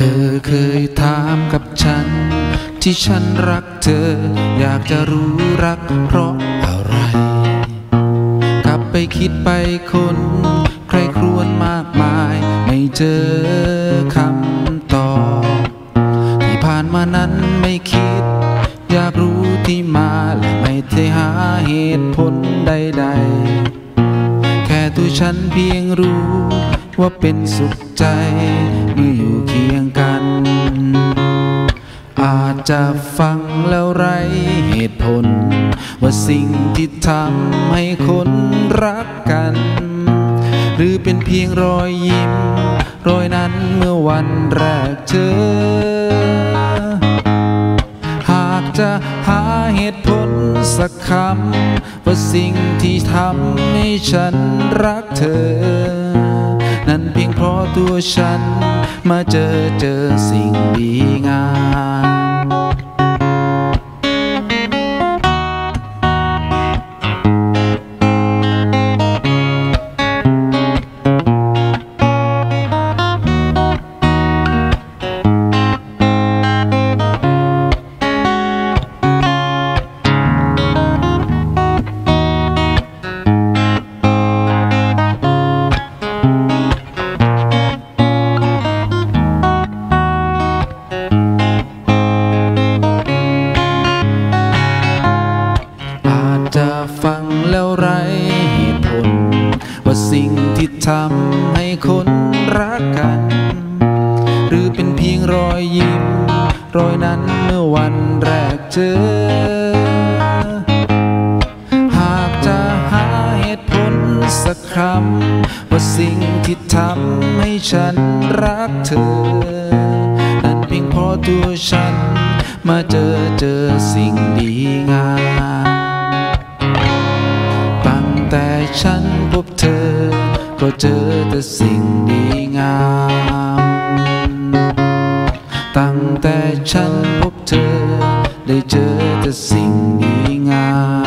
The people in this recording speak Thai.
เธอเคยถามกับฉัน ที่ฉันรักเธอ อยากจะรู้รักเพราะอะไร กลับไปคิดไปคนใครครวนมากมาย ไม่เจอคำตอบที่ผ่านมานั้นไม่คิด อยากรู้ที่มาและไม่ได้หาเหตุผลใด ๆ แค่ตัวฉันเพียงรู้ว่าเป็นสุขใจ จจะฟังแล้วไรเหตุผล ว่าสิ่งที่ทำให้คนรักกัน หรือเป็นเพียงรอยยิ้ม รอยนั้นเมื่อวันแรกเจอ หากจะหาเหตุผลสักคำ ว่าสิ่งที่ทำให้ฉันรักเธอ นั้นเพียงเพราะตัวฉันมาเจอเจอสิ่งดีงาม สิ่งที่ทำให้คนรักกัน หรือเป็นเพียงรอยยิ้ม รอยนั้นเมื่อวันแรกเจอ หากจะหาเหตุผลสักคำว่าสิ่งที่ทำให้ฉันรักเธอ นั้นเพียงพราะตัวฉัน มาเจอเจอสิ่งดีงามตั้งแต่ฉัน ก็เจอแต่สิ่งดีงาม ตั้งแต่ฉันพบเธอ ได้เจอแต่สิ่งดีงาม